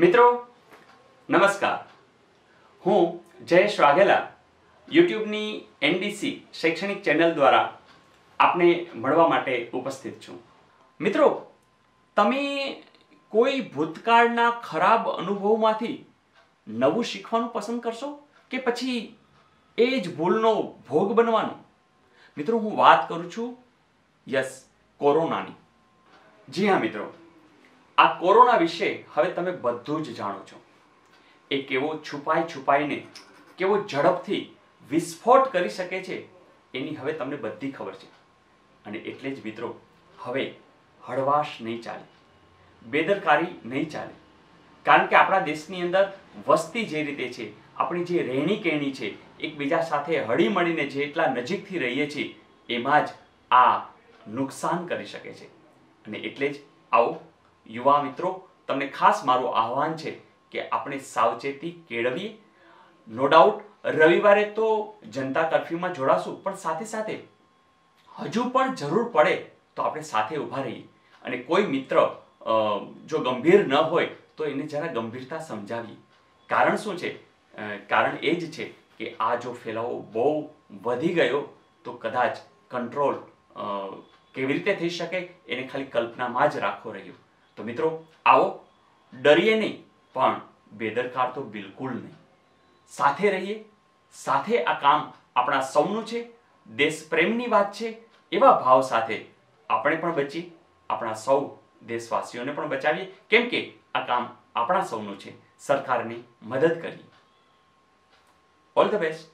મિત્રો, નમસ્કાર. હું જયેશ વાઘેલા, યુટ્યુબની એનડીસી શૈક્ષણિક ચેનલ દ્વારા આપને મળવા માટે ઉપસ્થિત છું. મિત્રો, તમે કોઈ ભૂતકાળના ખરાબ અનુભવમાંથી નવું શીખવાનું પસંદ કરશો કે પછી એ જ ભૂલનો ભોગ બનવાનો? મિત્રો, હું વાત કરું છું યસ કોરોનાની. જી હા, મિત્રો. આ કોરોના વિશે હવે તમે બધું જ જાણો છો. એ કેવો છુપાઈ છુપાઈને, કેવો ઝડપથી વિસ્ફોટ કરી શકે છે, એની હવે તમને બધી ખબર છે. અને એટલે જ મિત્રો, હવે હળવાશ નહીં ચાલે. બેદરકારી નહીં ચાલે. કારણ કે આપણા દેશની અંદર વસ્તી જે રીતે છે, આપણી જે રહેણી કહેણી છે, એકબીજા સાથે હળી મળીને જેટલા નજીકથી રહીએ છીએ, એમાં જ આ નુકસાન કરી શકે છે. અને એટલે જ આવો યુવા મિત્રો, તમને ખાસ મારું આહવાન છે કે આપણે સાવચેતી કેળવીએ. નો ડાઉટ રવિવારે તો જનતા કર્ફ્યુમાં જોડાશું, પણ સાથે સાથે હજુ પણ જરૂર પડે તો આપણે સાથે ઊભા રહીએ. અને કોઈ મિત્ર જો ગંભીર ન હોય, તો એને જરા ગંભીરતા સમજાવીએ. કારણ શું છે? કારણ એ જ છે કે આ જો ફેલાવો બહુ વધી ગયો, તો કદાચ કંટ્રોલ કેવી રીતે થઈ શકે, એને ખાલી કલ્પનામાં જ રાખો રહ્યો. તો મિત્રો, આવો, ડરીએ નહીં, પણ બેદરકાર તો બિલકુલ નહીં. સાથે રહીએ, સાથે આ કામ આપણા સૌનું છે દેશ પ્રેમની વાત છે, એવા ભાવ સાથે આપણે પણ બચી આપણા સૌ દેશવાસીઓને પણ બચાવીએ, કેમ કે આ કામ આપણા સૌનું છે. સરકારની મદદ કરીએ. All the best